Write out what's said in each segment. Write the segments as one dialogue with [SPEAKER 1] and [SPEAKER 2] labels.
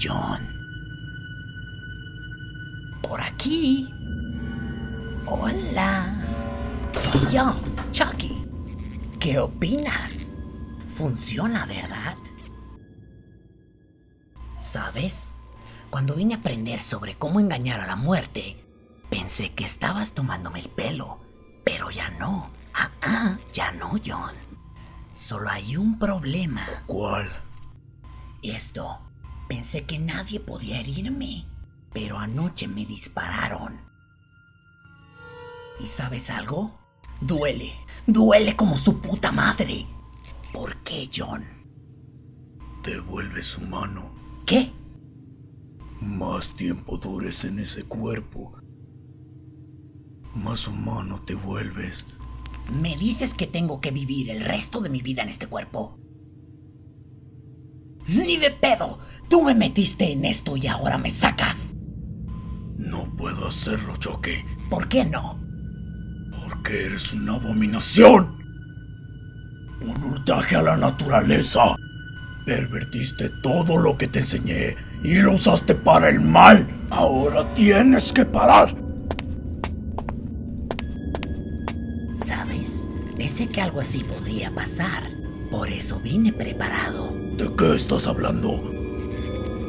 [SPEAKER 1] John. Por aquí. Hola. Soy yo, Chucky. ¿Qué opinas? Funciona, ¿verdad? ¿Sabes? Cuando vine a aprender sobre cómo engañar a la muerte, pensé que estabas tomándome el pelo, pero ya no. Ah, ah, ya no, John. Solo hay un problema.
[SPEAKER 2] ¿Cuál?
[SPEAKER 1] Esto. Pensé que nadie podía herirme, pero anoche me dispararon. ¿Y sabes algo? Duele, duele como su puta madre. ¿Por qué, John?
[SPEAKER 2] Te vuelves humano.
[SPEAKER 1] ¿Qué?
[SPEAKER 2] Más tiempo dures en ese cuerpo, más humano te vuelves.
[SPEAKER 1] ¿Me dices que tengo que vivir el resto de mi vida en este cuerpo? Ni de pedo. Tú me metiste en esto y ahora me sacas.
[SPEAKER 2] No puedo hacerlo, Choque.
[SPEAKER 1] ¿Por qué no?
[SPEAKER 2] Porque eres una abominación. Un ultraje a la naturaleza. Pervertiste todo lo que te enseñé y lo usaste para el mal. Ahora tienes que parar.
[SPEAKER 1] ¿Sabes? Pensé que algo así podría pasar. Por eso vine preparado.
[SPEAKER 2] ¿De qué estás hablando?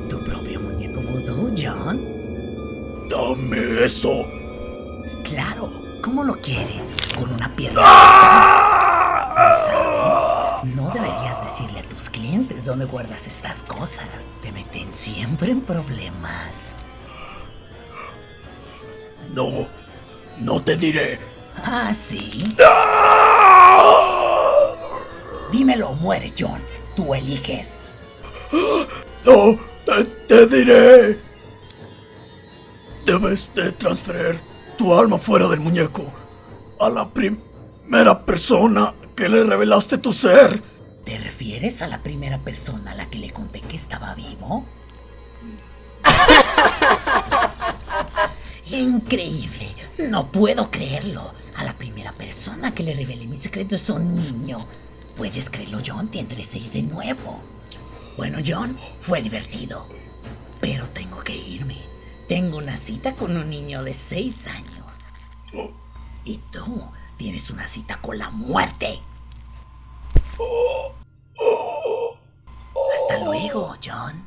[SPEAKER 1] ¿Tu propio muñeco vudú, John?
[SPEAKER 2] Dame eso.
[SPEAKER 1] Claro. ¿Cómo lo quieres? ¿Con una pierna? ¿Sabes? No deberías decirle a tus clientes dónde guardas estas cosas. Te meten siempre en problemas.
[SPEAKER 2] No, no te diré.
[SPEAKER 1] Ah, sí. Dímelo o mueres, John. Tú eliges.
[SPEAKER 2] No, te, te diré. Debes de transferir tu alma fuera del muñeco a la primera persona que le revelaste tu ser.
[SPEAKER 1] ¿Te refieres a la primera persona a la que le conté que estaba vivo? Increíble. No puedo creerlo. A la primera persona que le revelé mi secreto es un niño. ¿Puedes creerlo, John? Tendré seis de nuevo. Bueno, John, fue divertido. Pero tengo que irme. Tengo una cita con un niño de seis años. Y tú tienes una cita con la muerte. Hasta luego, John.